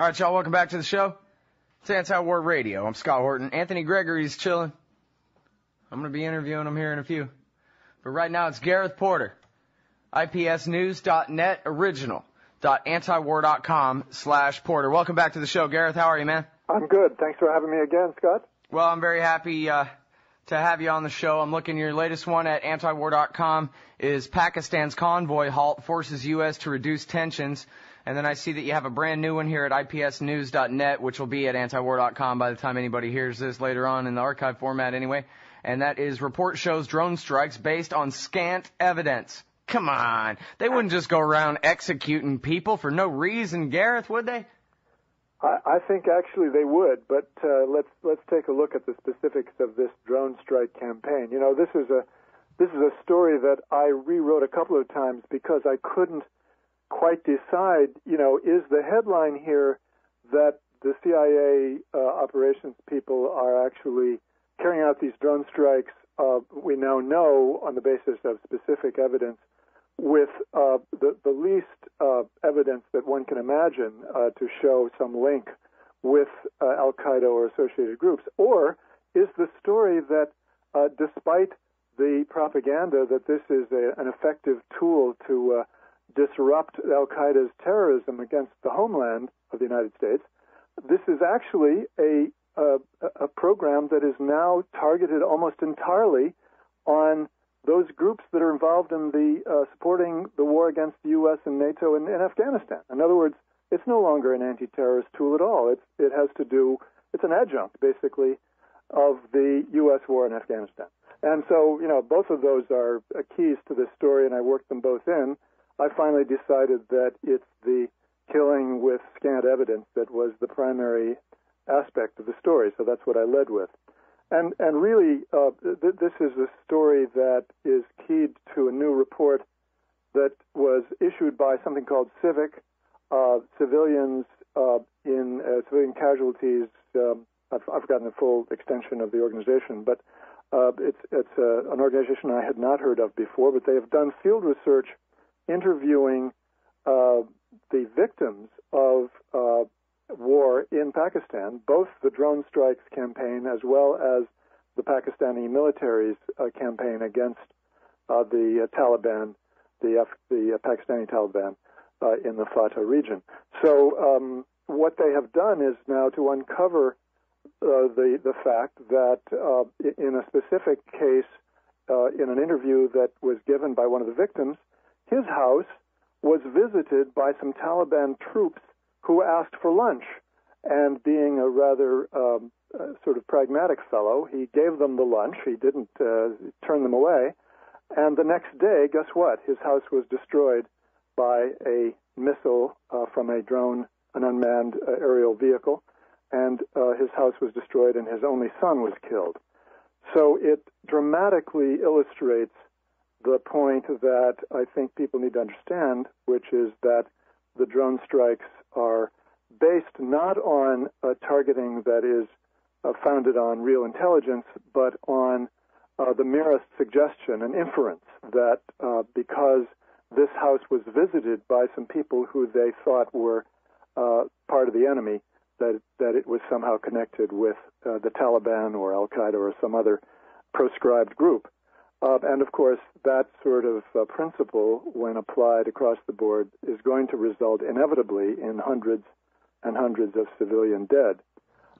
All right, y'all, welcome back to the show. It's Anti-War Radio. I'm Scott Horton. Anthony Gregory's chilling. I'm going to be interviewing him here in a few. But right now it's Gareth Porter. IPSnews.net original. Antiwar.com slash Porter. Welcome back to the show. Gareth, how are you, man? I'm good. Thanks for having me again, Scott. Well, I'm very happy uh, to have you on the show. I'm looking your latest one at antiwar.com is Pakistan's convoy halt forces U.S. to reduce tensions. And then I see that you have a brand new one here at ipsnews.net, which will be at antiwar.com by the time anybody hears this later on in the archive format anyway. And that is report shows drone strikes based on scant evidence. Come on. They wouldn't just go around executing people for no reason, Gareth, would they? I, I think actually they would, but uh, let's let's take a look at the specifics of this drone strike campaign. You know, this is a this is a story that I rewrote a couple of times because I couldn't quite decide. You know, is the headline here that the CIA uh, operations people are actually carrying out these drone strikes? Uh, we now know on the basis of specific evidence with uh, the, the least uh, evidence that one can imagine uh, to show some link with uh, Al Qaeda or associated groups? Or is the story that uh, despite the propaganda that this is a, an effective tool to uh, disrupt Al Qaeda's terrorism against the homeland of the United States, this is actually a, a, a program that is now targeted almost entirely on those groups that are involved in the uh, supporting the war against the U.S. and NATO in, in Afghanistan. In other words, it's no longer an anti-terrorist tool at all. It's, it has to do, it's an adjunct, basically, of the U.S. war in Afghanistan. And so, you know, both of those are uh, keys to this story, and I worked them both in. I finally decided that it's the killing with scant evidence that was the primary aspect of the story, so that's what I led with. And and really, uh, th- this is a story that is keyed to a new report that was issued by something called Civic, uh, civilians uh, in uh, civilian casualties. Um, I've, I've, forgotten the full extension of the organization, but uh, it's it's uh, an organization I had not heard of before. But they have done field research, interviewing the victims of war in Pakistan, both the drone strikes campaign as well as the Pakistani military's uh, campaign against uh, the uh, Taliban, the, the uh, Pakistani Taliban uh, in the FATA region. So um, what they have done is now to uncover uh, the the fact that in a specific case, in an interview that was given by one of the victims, his house was visited by some Taliban troops who asked for lunch. And being a rather um, uh, sort of pragmatic fellow, he gave them the lunch. He didn't uh, turn them away. And the next day, guess what? His house was destroyed by a missile uh, from a drone, an unmanned uh, aerial vehicle, and uh, his house was destroyed, and his only son was killed. So it dramatically illustrates the point that I think people need to understand, which is that the drone strikes are based not on a targeting that is uh, founded on real intelligence, but on uh, the merest suggestion and inference that uh, because this house was visited by some people who they thought were uh, part of the enemy, that that it was somehow connected with uh, the Taliban or Al Qaeda or some other proscribed group. Uh, and of course, that sort of uh, principle, when applied across the board, is going to result inevitably in hundreds and hundreds of civilian dead.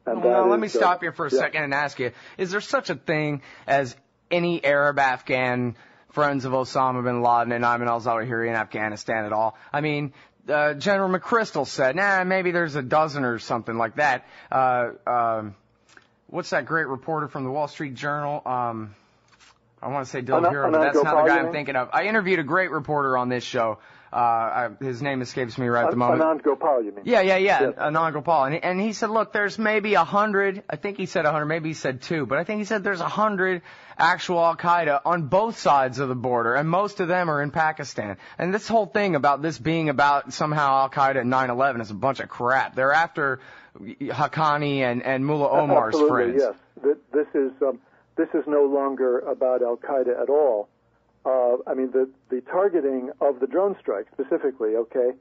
And well, let me stop you for a yeah. second and ask you: Is there such a thing as any Arab Afghan friends of Osama bin Laden and Ayman al-Zawahiri in Afghanistan at all? I mean, uh, General McChrystal said, nah, maybe there's a dozen or something like that. Uh, um, what's that great reporter from the Wall Street Journal? Um, I want to say Dylan Hero, but that's not the guy I'm thinking of. I interviewed a great reporter on this show. Uh, I, his name escapes me right at the moment. Anand Gopal, you mean? Yeah, yeah, yeah. Yes. Anand Gopal. And, and he said, look, there's maybe a hundred, I think he said a hundred, maybe he said two, but I think he said there's a hundred actual Al-Qaeda on both sides of the border, and most of them are in Pakistan. And this whole thing about this being about somehow Al-Qaeda and 9-11 is a bunch of crap. They're after Haqqani and, and Mullah Omar's Absolutely, friends. yes. This is, um, this is no longer about Al Qaeda at all. Uh, I mean, the, the targeting of the drone strike specifically, okay,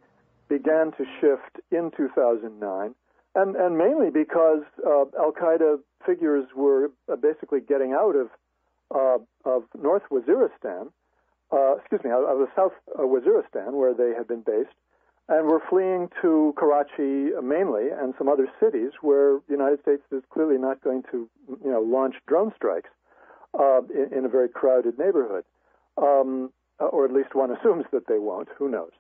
began to shift in 2009, and, and mainly because uh, Al Qaeda figures were uh, basically getting out of uh, of North Waziristan, uh, excuse me, out of the South Waziristan, where they had been based, and were fleeing to Karachi mainly and some other cities where the United States is clearly not going to, you know, launch drone strikes uh, in, in, a very crowded neighborhood, um, or at least one assumes that they won't. Who knows?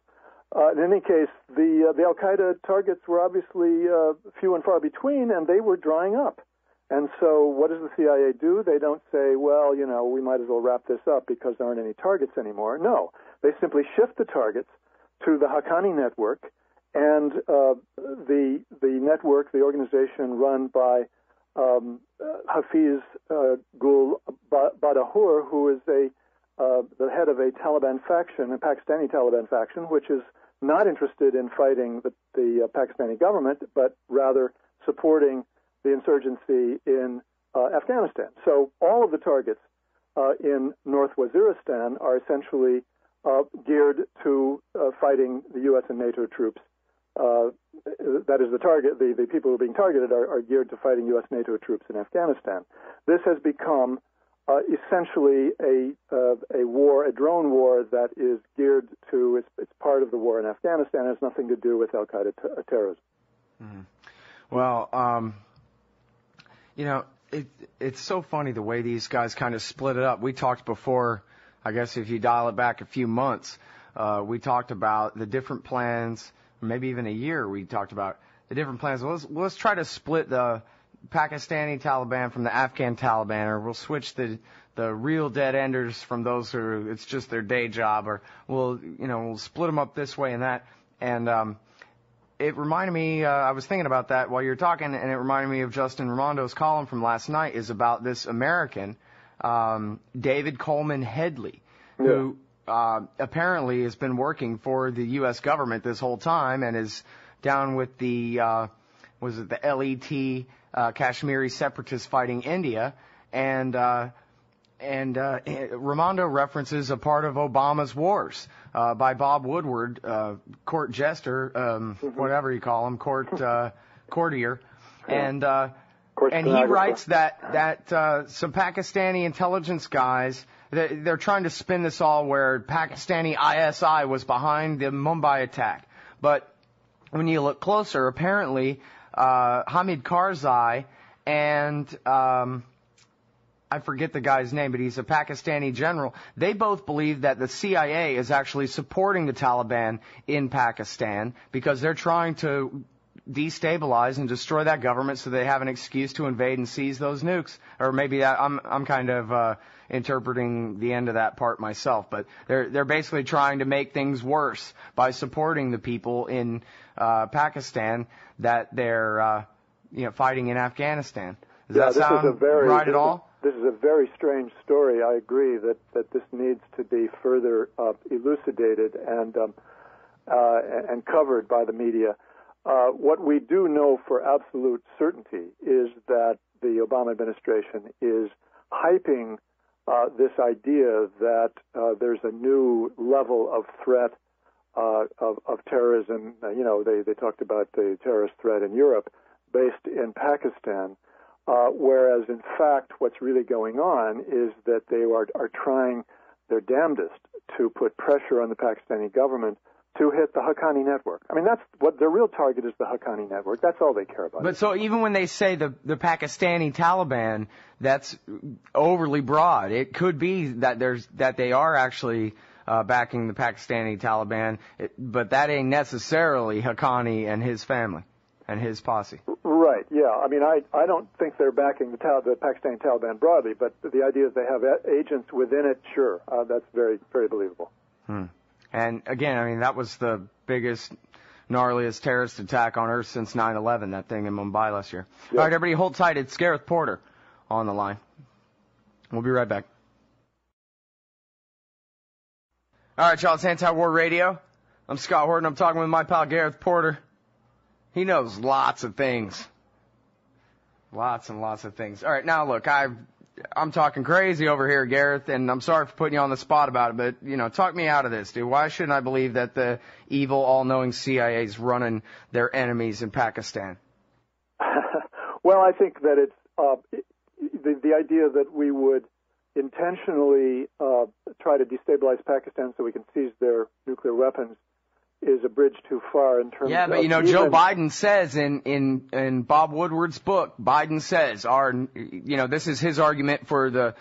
Uh, in any case, the uh, the Al Qaeda targets were obviously uh, few and far between, and they were drying up. And so, what does the CIA do? They don't say, "Well, you know, we might as well wrap this up because there aren't any targets anymore." No, they simply shift the targets to the Haqqani network, and uh, the the network, the organization run by um, Hafiz uh, Gul Bahadur, who is a uh, the head of a Taliban faction, a Pakistani Taliban faction, which is not interested in fighting the, the uh, Pakistani government, but rather supporting the insurgency in uh, Afghanistan. So all of the targets uh, in North Waziristan are essentially uh, geared to uh, fighting the U.S. and NATO troops. Uh, that is the target. The, the people who are being targeted are, are geared to fighting U.S. NATO troops in Afghanistan. This has become uh, essentially a a war, a drone war that is geared to it's, it's part of the war in Afghanistan. It has nothing to do with Al Qaeda t- uh, terrorism. Mm. Well, um, you know, it it's so funny the way these guys kind of split it up. We talked before. I guess if you dial it back a few months, uh, we talked about the different plans. Maybe even a year, we talked about the different plans. Let's let's try to split the Pakistani Taliban from the Afghan Taliban, or we'll switch the the real dead enders from those who it's just their day job, or we'll you know we'll split them up this way and that. And um, it reminded me. Uh, I was thinking about that while you were talking, and it reminded me of Justin Raimondo's column from last night is about this American, um, David Coleman Headley, yeah. who uh, apparently has been working for the U.S. government this whole time and is down with the uh, was it the LET uh, Kashmiri separatists fighting India, and uh, and uh, Raimondo references a part of Obama's wars uh, by Bob Woodward, uh, court jester, um, mm-hmm. whatever you call him, court uh, courtier, and uh, and he writes that that uh, some Pakistani intelligence guys they're trying to spin this all where Pakistani ISI was behind the Mumbai attack, but when you look closer, apparently uh, Hamid Karzai and um, I forget the guy's name, but he's a Pakistani general. They both believe that the CIA is actually supporting the Taliban in Pakistan because they're trying to destabilize and destroy that government so they have an excuse to invade and seize those nukes. Or maybe I'm I'm kind of uh, interpreting the end of that part myself, but they're they're basically trying to make things worse by supporting the people in uh, Pakistan that they're uh, you know fighting in Afghanistan. Does yeah, that sound very, right at all? This is a very strange story. I agree that that this needs to be further uh, elucidated and um, uh, and covered by the media. Uh, what we do know for absolute certainty is that the Obama administration is hyping uh, this idea that uh, there's a new level of threat uh, of, of terrorism. You know, they, they talked about the terrorist threat in Europe based in Pakistan, uh, whereas in fact what's really going on is that they are, are trying their damnedest to put pressure on the Pakistani government to hit the Haqqani network. I mean, that's what their real target is the Haqqani network. That's all they care about. But so even when they say the the Pakistani Taliban, that's overly broad. It could be that there's that they are actually uh, backing the Pakistani Taliban, it, but that ain't necessarily Haqqani and his family and his posse. Right. Yeah. I mean, I I don't think they're backing the, Tal- the Pakistani Taliban broadly, but the idea is they have agents within it. Sure, uh, that's very very believable. Hmm. And again, I mean, that was the biggest, gnarliest terrorist attack on Earth since 9/11. That thing in Mumbai last year. Yep. All right, everybody, hold tight. It's Gareth Porter on the line. We'll be right back. All right, y'all. It's Anti-War Radio. I'm Scott Horton. I'm talking with my pal Gareth Porter. He knows lots of things. Lots and lots of things. All right, now look, I I'm talking crazy over here, Gareth, and I'm sorry for putting you on the spot about it, but you know, talk me out of this, dude. Why shouldn't I believe that the evil, all-knowing CIA is running their enemies in Pakistan? well, I think that it's uh, the the idea that we would intentionally uh, try to destabilize Pakistan so we can seize their nuclear weapons is a bridge too far in terms. Yeah, but you know, even, Joe Biden says in in in Bob Woodward's book, Biden says our, you know, this is his argument for the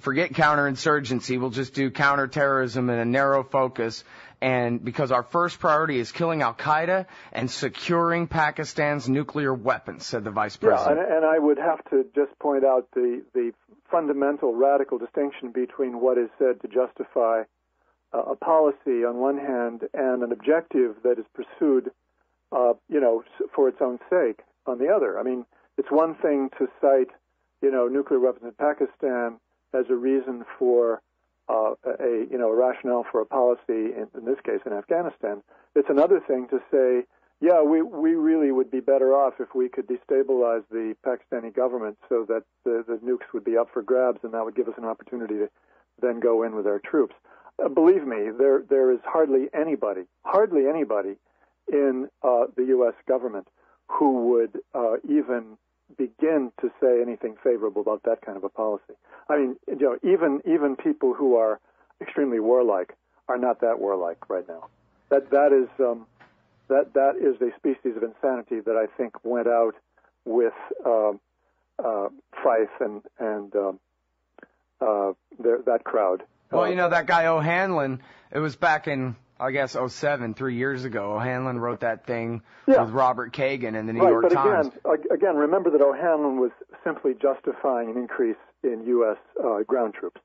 forget counterinsurgency. We'll just do counterterrorism in a narrow focus. And because our first priority is killing Al Qaeda and securing Pakistan's nuclear weapons, said the vice president. Yeah, and, and I would have to just point out the the fundamental radical distinction between what is said to justify a policy on one hand and an objective that is pursued, uh, you know, for its own sake on the other. I mean, it's one thing to cite, you know, nuclear weapons in Pakistan as a reason for uh, a, you know, a rationale for a policy in, in this case in Afghanistan. It's another thing to say, yeah, we we really would be better off if we could destabilize the Pakistani government so that the, the nukes would be up for grabs, and that would give us an opportunity to then go in with our troops. Uh, believe me, there there is hardly anybody, hardly anybody in uh, the U.S. government who would uh, even begin to say anything favorable about that kind of a policy. I mean, you know, even even people who are extremely warlike are not that warlike right now. That that is um, that that is a species of insanity that I think went out with uh, uh, Feith and and um, uh, their, that crowd well, you know that guy O'Hanlon. It was back in I guess 07, three years ago. O'Hanlon wrote that thing yeah. with Robert Kagan in the New right, York but Times. Again, again, remember that O'Hanlon was simply justifying an increase in U.S. Uh, ground troops.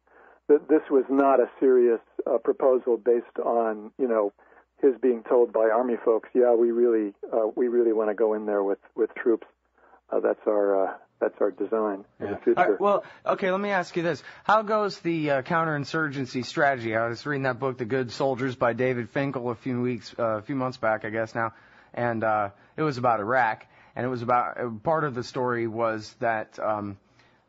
That This was not a serious uh, proposal based on you know his being told by Army folks, yeah, we really uh, we really want to go in there with with troops. Uh, that's our uh, that's our design yeah. in the future. Right, well, okay, let me ask you this: How goes the uh, counterinsurgency strategy? I was reading that book, The Good Soldiers, by David Finkel, a few weeks, uh, a few months back, I guess now, and uh, it was about Iraq, and it was about uh, part of the story was that. Um,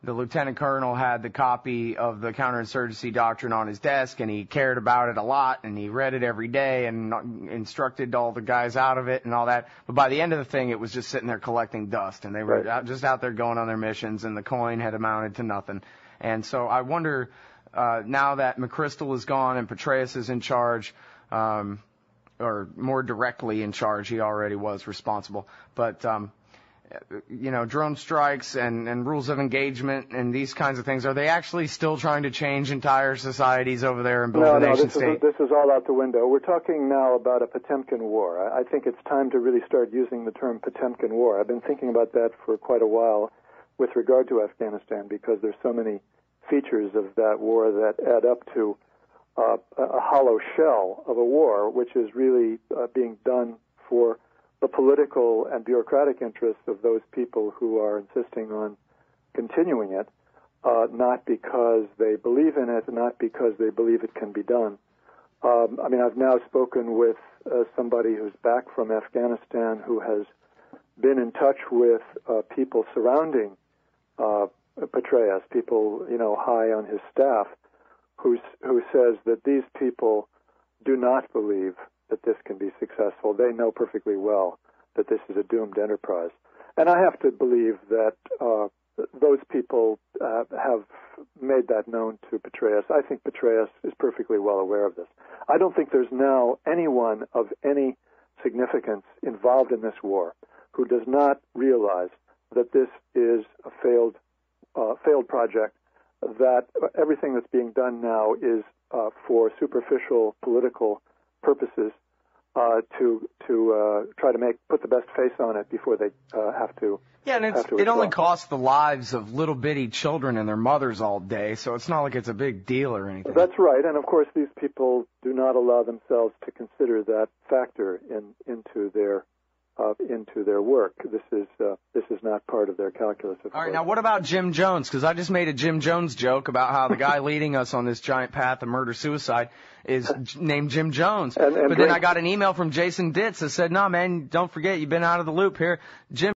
the lieutenant colonel had the copy of the counterinsurgency doctrine on his desk and he cared about it a lot and he read it every day and instructed all the guys out of it and all that. But by the end of the thing, it was just sitting there collecting dust and they were right. just out there going on their missions and the coin had amounted to nothing. And so I wonder, uh, now that McChrystal is gone and Petraeus is in charge, um, or more directly in charge, he already was responsible. But, um, you know, drone strikes and, and rules of engagement and these kinds of things, are they actually still trying to change entire societies over there and build no, a no, nation this state? Is, this is all out the window. We're talking now about a Potemkin war. I, I think it's time to really start using the term Potemkin war. I've been thinking about that for quite a while with regard to Afghanistan because there's so many features of that war that add up to uh, a hollow shell of a war, which is really uh, being done for the political and bureaucratic interests of those people who are insisting on continuing it, uh, not because they believe in it, not because they believe it can be done. Um, I mean, I've now spoken with uh, somebody who's back from Afghanistan who has been in touch with uh, people surrounding uh, Petraeus, people you know high on his staff, who who says that these people do not believe that this can be successful. They know perfectly well that this is a doomed enterprise. And I have to believe that uh, those people uh, have made that known to Petraeus. I think Petraeus is perfectly well aware of this. I don't think there's now anyone of any significance involved in this war who does not realize that this is a failed uh, failed project. That everything that's being done now is uh, for superficial political purposes uh, to to uh, try to make put the best face on it before they uh, have to. Yeah, and it's, it only costs the lives of little bitty children and their mothers all day, so it's not like it's a big deal or anything. That's right, and of course these people do not allow themselves to consider that factor in into their uh, into their work. This is uh, this is not part of their calculus. Of All right, now what about Jim Jones? Because I just made a Jim Jones joke about how the guy leading us on this giant path of murder suicide is named Jim Jones. And, and but then I got an email from Jason Ditz that said, "No, man, don't forget you've been out of the loop here. Jim."